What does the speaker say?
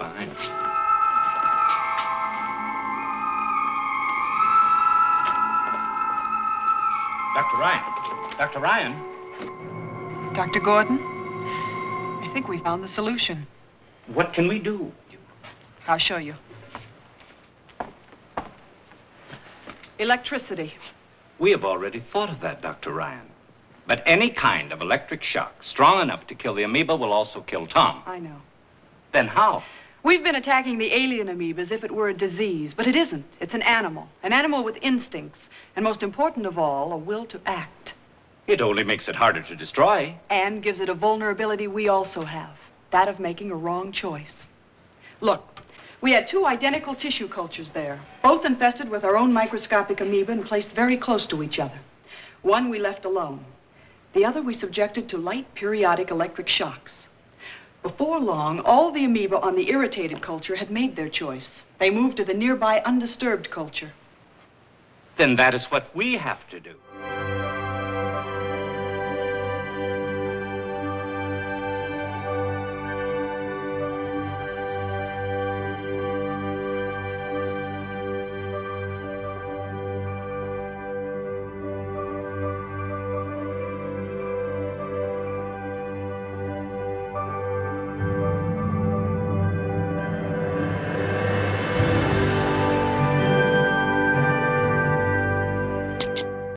Ryan. Dr. Ryan. Dr. Ryan. Dr. Gordon, I think we found the solution. What can we do? I'll show you. Electricity. We have already thought of that, Dr. Ryan. But any kind of electric shock strong enough to kill the amoeba will also kill Tom. I know. Then how? We've been attacking the alien amoeba as if it were a disease, but it isn't. It's an animal. An animal with instincts. And most important of all, a will to act. It only makes it harder to destroy. And gives it a vulnerability we also have. That of making a wrong choice. Look, we had two identical tissue cultures there, both infested with our own microscopic amoeba and placed very close to each other. One we left alone. The other we subjected to light periodic electric shocks. Before long, all the amoeba on the irritated culture had made their choice. They moved to the nearby undisturbed culture. Then that is what we have to do.